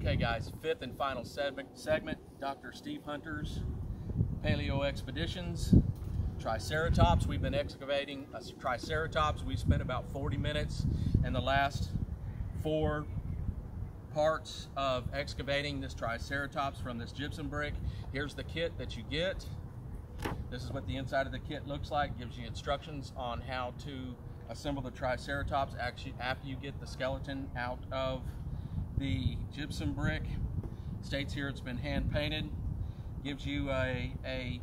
Okay, guys, fifth and final segment, segment Dr. Steve Hunter's Paleo Expeditions. Triceratops, we've been excavating a Triceratops. We spent about 40 minutes in the last four parts of excavating this Triceratops from this gypsum brick. Here's the kit that you get. This is what the inside of the kit looks like. Gives you instructions on how to assemble the Triceratops actually after you get the skeleton out of the gypsum brick. States here it's been hand painted. Gives you a, a,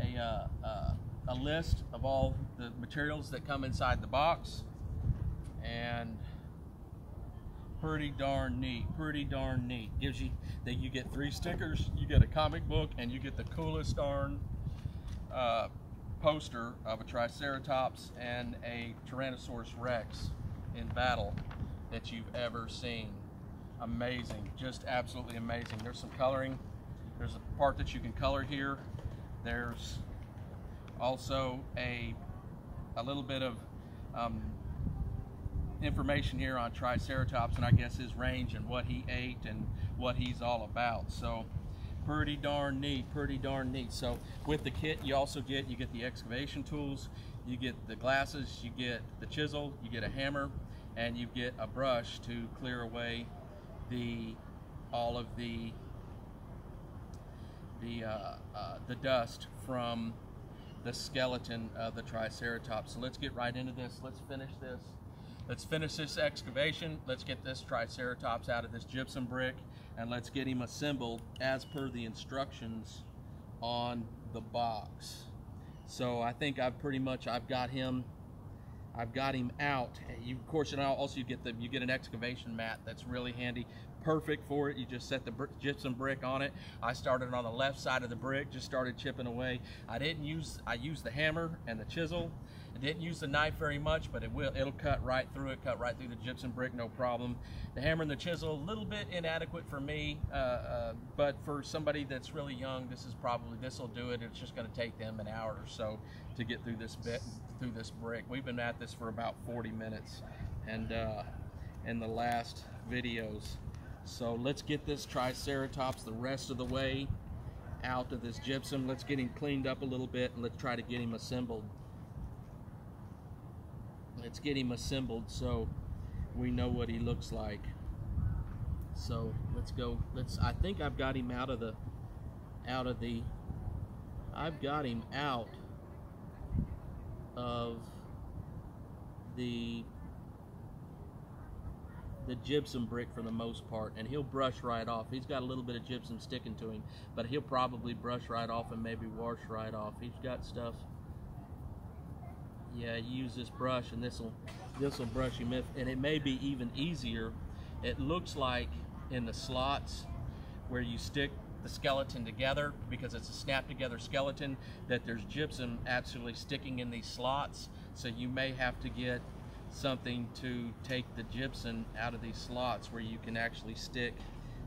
a, uh, uh, a list of all the materials that come inside the box. And pretty darn neat, pretty darn neat. Gives you that you get three stickers, you get a comic book, and you get the coolest darn uh, poster of a Triceratops and a Tyrannosaurus Rex in battle that you've ever seen. Amazing, just absolutely amazing. There's some coloring. There's a part that you can color here. There's also a, a little bit of um, information here on Triceratops and I guess his range and what he ate and what he's all about. So pretty darn neat, pretty darn neat. So with the kit you also get, you get the excavation tools, you get the glasses, you get the chisel, you get a hammer, and you get a brush to clear away the all of the the uh, uh, the dust from the skeleton of the Triceratops. So let's get right into this. Let's finish this. Let's finish this excavation. Let's get this Triceratops out of this gypsum brick and let's get him assembled as per the instructions on the box. So I think I've pretty much, I've got him, I've got him out. You, of course, you know, also you get the, you get an excavation mat that's really handy perfect for it. You just set the gypsum brick on it. I started on the left side of the brick, just started chipping away. I didn't use, I used the hammer and the chisel. I didn't use the knife very much, but it will, it'll cut right through it, cut right through the gypsum brick, no problem. The hammer and the chisel, a little bit inadequate for me, uh, uh, but for somebody that's really young, this is probably, this will do it. It's just gonna take them an hour or so to get through this bit, through this brick. We've been at this for about 40 minutes. And uh, in the last videos, so let's get this Triceratops the rest of the way out of this gypsum. Let's get him cleaned up a little bit and let's try to get him assembled. Let's get him assembled so we know what he looks like. So let's go. Let's. I think I've got him out of the, out of the. I've got him out of the the gypsum brick for the most part and he'll brush right off he's got a little bit of gypsum sticking to him but he'll probably brush right off and maybe wash right off he's got stuff yeah use this brush and this will this will brush him if and it may be even easier it looks like in the slots where you stick the skeleton together because it's a snap together skeleton that there's gypsum absolutely sticking in these slots so you may have to get something to take the gypsum out of these slots where you can actually stick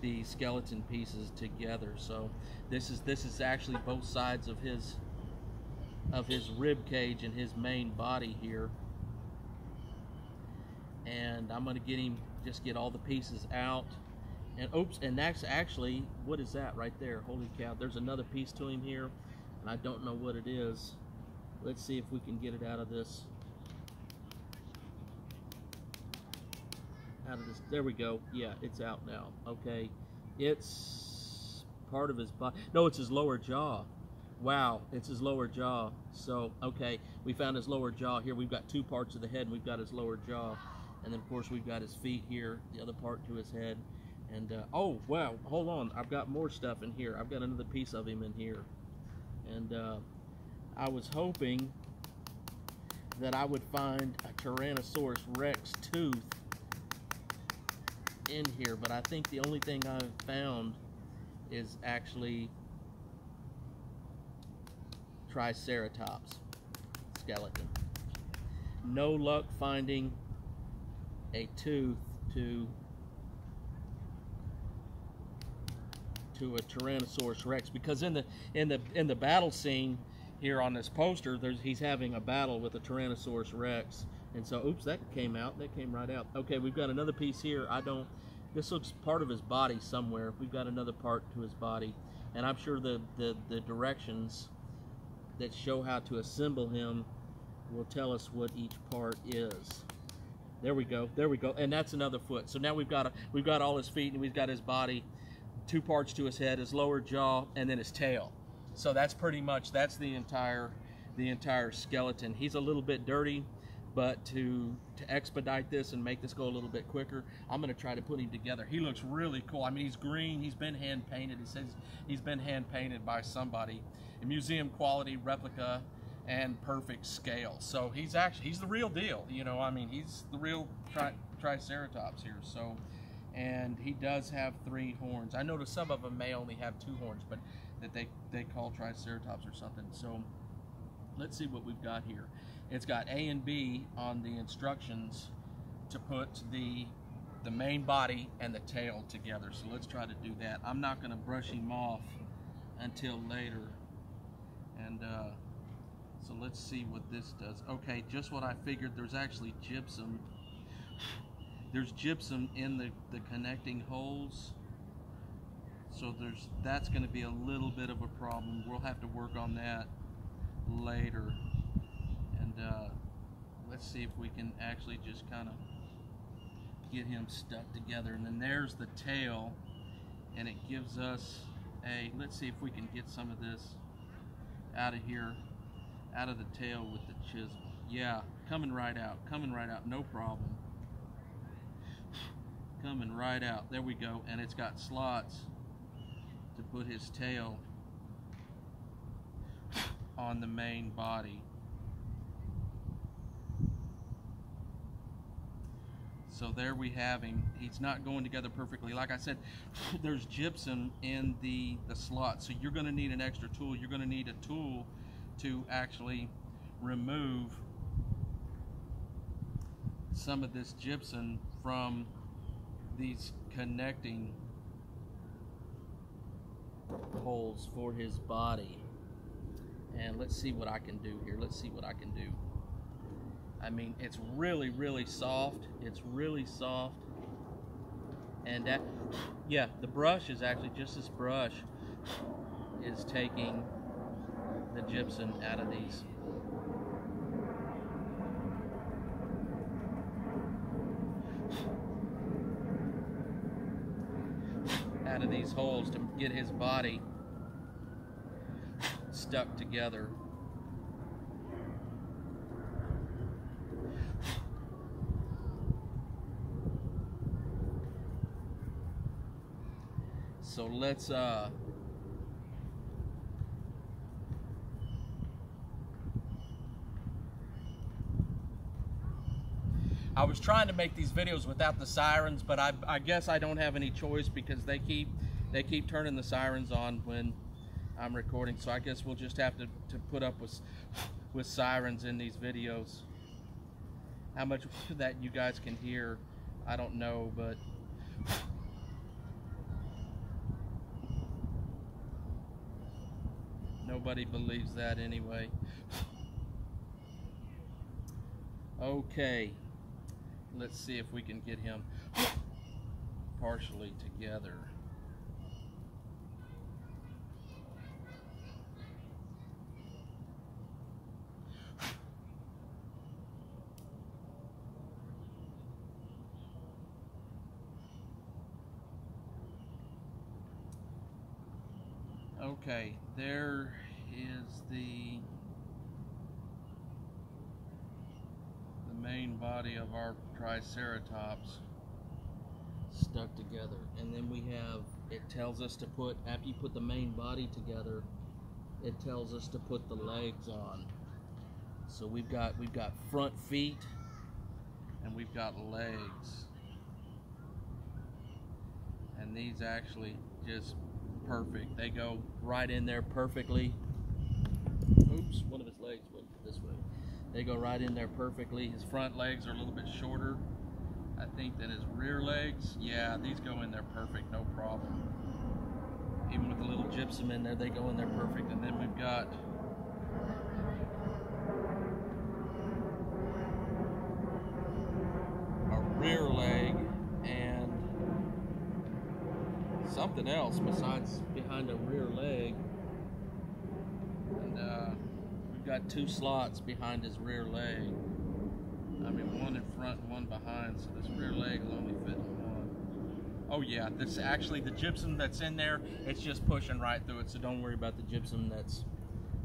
the skeleton pieces together. So this is this is actually both sides of his of his rib cage and his main body here. And I'm gonna get him just get all the pieces out. And oops, and that's actually what is that right there? Holy cow, there's another piece to him here, and I don't know what it is. Let's see if we can get it out of this out of this. There we go. Yeah, it's out now. Okay. It's part of his body. No, it's his lower jaw. Wow, it's his lower jaw. So, okay, we found his lower jaw. Here we've got two parts of the head, and we've got his lower jaw. And then, of course, we've got his feet here, the other part to his head. And, uh, oh, wow, hold on. I've got more stuff in here. I've got another piece of him in here. And uh, I was hoping that I would find a Tyrannosaurus Rex tooth in here, but I think the only thing I've found is actually Triceratops skeleton. No luck finding a tooth to to a Tyrannosaurus Rex because in the in the in the battle scene here on this poster, there's he's having a battle with a Tyrannosaurus Rex, and so oops, that came out. That came right out. Okay, we've got another piece here. I don't this looks part of his body somewhere. We've got another part to his body, and I'm sure the, the, the directions that show how to assemble him will tell us what each part is. There we go. There we go. And that's another foot. So now we've got a, we've got all his feet and we've got his body, two parts to his head, his lower jaw, and then his tail. So that's pretty much that's the entire the entire skeleton. He's a little bit dirty, but to to expedite this and make this go a little bit quicker, I'm going to try to put him together. He looks really cool. I mean, he's green. He's been hand painted. He says he's been hand painted by somebody. Museum quality replica and perfect scale. So he's actually he's the real deal. You know, I mean, he's the real tri- Triceratops here. So, and he does have three horns. I noticed some of them may only have two horns, but that they they call Triceratops or something. So, let's see what we've got here. It's got A and B on the instructions to put the the main body and the tail together. So let's try to do that. I'm not going to brush him off until later. And uh, so let's see what this does. Okay, just what I figured. There's actually gypsum. There's gypsum in the, the connecting holes. So there's that's going to be a little bit of a problem. We'll have to work on that later. And uh, let's see if we can actually just kind of get him stuck together. And then there's the tail. And it gives us a, let's see if we can get some of this out of here out of the tail with the chisel. Yeah, coming right out, coming right out, no problem. Coming right out, there we go. And it's got slots to put his tail on the main body. So there we have him. He's not going together perfectly. Like I said, there's gypsum in the, the slot. So you're gonna need an extra tool. You're gonna need a tool to actually remove some of this gypsum from these connecting holes for his body. And let's see what I can do here. Let's see what I can do. I mean, it's really, really soft. It's really soft. And that, yeah, the brush is actually just this brush is taking the gypsum out of these. out of these holes to get his body stuck together. So let's uh I was trying to make these videos without the sirens, but I, I, guess I don't have any choice because they keep they keep turning the sirens on when I'm recording. So I guess we'll just have to, to put up with with sirens in these videos. How much that you guys can hear, I don't know, but nobody believes that anyway. Okay let's see if we can get him partially together. Okay, there is the the main body of our Triceratops stuck together. And then we have, it tells us to put, after you put the main body together, it tells us to put the legs on. So we've got, we've got front feet and we've got legs. And these actually just perfect. They go right in there perfectly. One of his legs went this way. They go right in there perfectly. His front legs are a little bit shorter, I think, than his rear legs. Yeah, these go in there perfect, no problem. Even with a little gypsum in there, they go in there perfect. And then we've got a rear leg and something else besides behind a rear leg. And uh, we've got two slots behind his rear leg. I mean, one in front and one behind, so this rear leg will only fit in one. Oh yeah, this actually the gypsum that's in there, it's just pushing right through it, so don't worry about the gypsum that's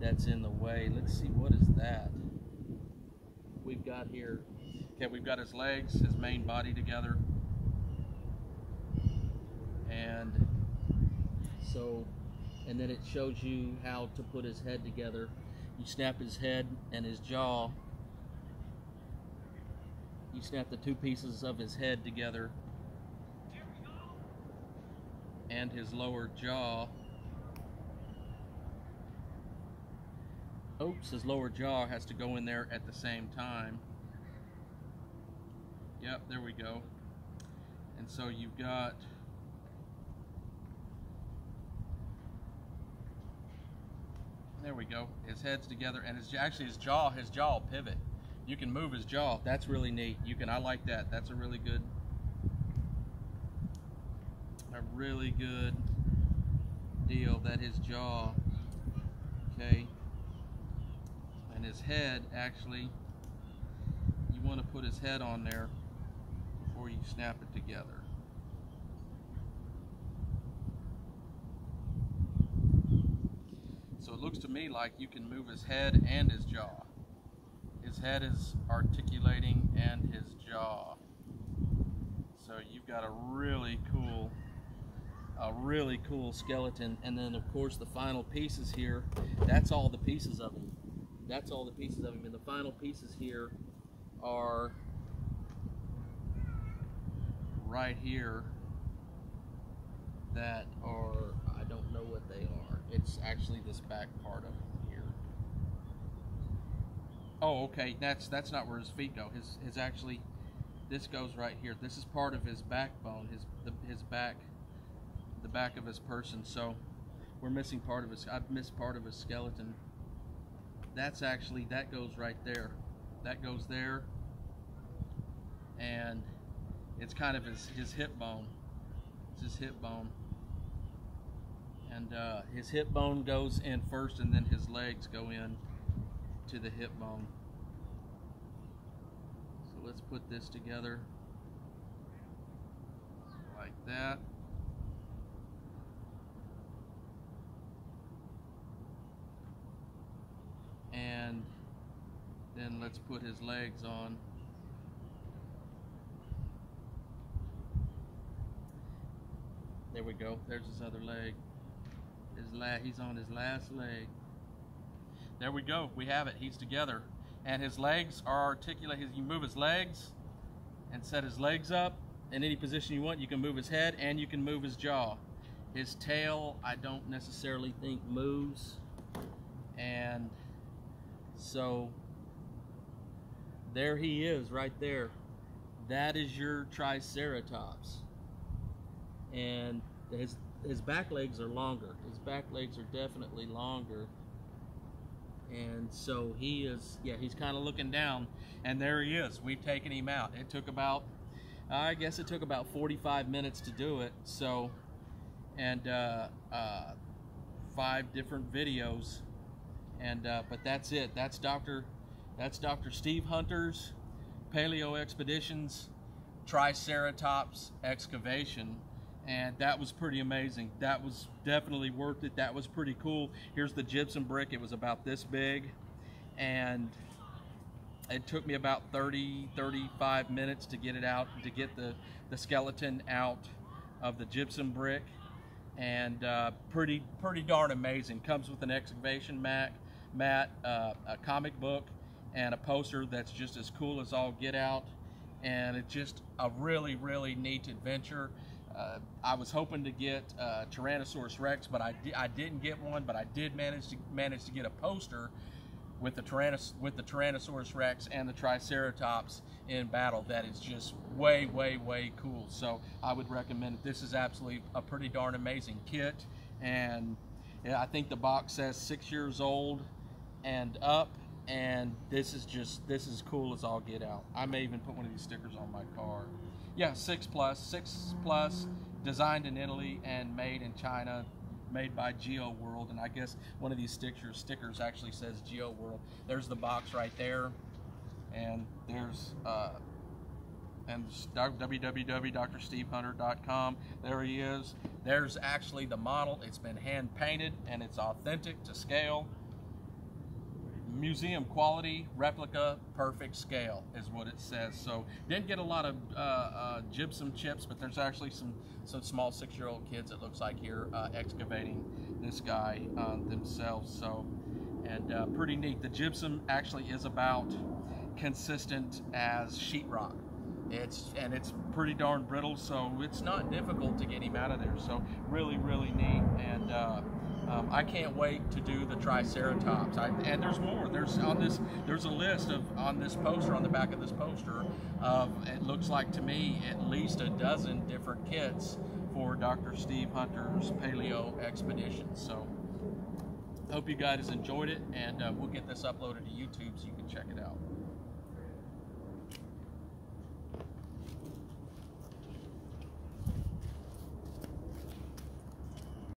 that's in the way. Let's see, what is that? We've got here, okay, we've got his legs, his main body together. And so, and then it shows you how to put his head together. You snap his head and his jaw. You snap the two pieces of his head together and his lower jaw oops, his lower jaw has to go in there at the same time. Yep, there we go. And so you've got there we go. His head's together and his actually his jaw, his jaw pivot. You can move his jaw. That's really neat. You can I like that. That's a really good a really good deal that his jaw okay and his head actually you want to put his head on there before you snap it together so it looks to me like you can move his head and his jaw his head is articulating and his jaw so you've got a really cool a really cool skeleton and then of course the final pieces here that's all the pieces of him that's all the pieces of him. And the final pieces here are right here that are, I don't know what they are. It's actually this back part of here. Oh, okay, that's that's not where his feet go. His his actually, this goes right here. This is part of his backbone, his the, his back, the back of his person. So we're missing part of his, I've missed part of his skeleton that's actually that goes right there that goes there and it's kind of his, his hip bone it's his hip bone and uh, his hip bone goes in first and then his legs go in to the hip bone. So let's put this together like that. And then let's put his legs on. There we go. There's his other leg his la he's on his last leg. There we go. We have it. He's together. And his legs are articulated you can move his legs and set his legs up. In any position you want you can move his head and you can move his jaw. His tail I don't necessarily think moves. And so there he is right there. That is your Triceratops. And his, his back legs are longer. His back legs are definitely longer. And so he is, yeah, he's kind of looking down. And there he is. We've taken him out. It took about, I guess it took about 45 minutes to do it. So, and uh, uh, five different videos and uh, but that's it. That's Dr. That's Dr. Steve Hunter's Paleo Expeditions Triceratops excavation, and that was pretty amazing. That was definitely worth it. That was pretty cool. Here's the gypsum brick. It was about this big, and it took me about 30 35 minutes to get it out to get the the skeleton out of the gypsum brick and uh, pretty pretty darn amazing comes with an excavation mat Matt uh, a comic book and a poster that's just as cool as all get out. And it's just a really, really neat adventure. Uh, I was hoping to get uh, Tyrannosaurus Rex, but I, di I didn't get one. But I did manage to manage to get a poster with the Tyrannos with the Tyrannosaurus Rex and the Triceratops in battle. That is just way, way, way cool. So I would recommend it. This is absolutely a pretty darn amazing kit, and I think the box says six years old and up and this is just this is cool as all get out. I may even put one of these stickers on my car. Yeah, six plus, six plus, designed in Italy and made in China, made by Geo World. And I guess one of these stickers stickers actually says Geo World. There's the box right there, and there's uh, and www.drstevehunter.com. There he is. There's actually the model. It's been hand painted and it's authentic to scale. Museum quality, replica, perfect scale is what it says. So didn't get a lot of uh, uh, gypsum chips, but there's actually some some small six-year-old kids it looks like here uh, excavating this guy uh, themselves. So and uh, pretty neat. The gypsum actually is about consistent as sheetrock. It's and it's pretty darn brittle, so it's not difficult to get him out of there. So really, really neat, and um, I can't wait to do the Triceratops. I, and there's more. There's on this. There's a list of on this poster on the back of this poster. Of it looks like to me at least a dozen different kits for Dr. Steve Hunter's Paleo Expedition. So hope you guys enjoyed it, and uh, we'll get this uploaded to YouTube so you can check it out.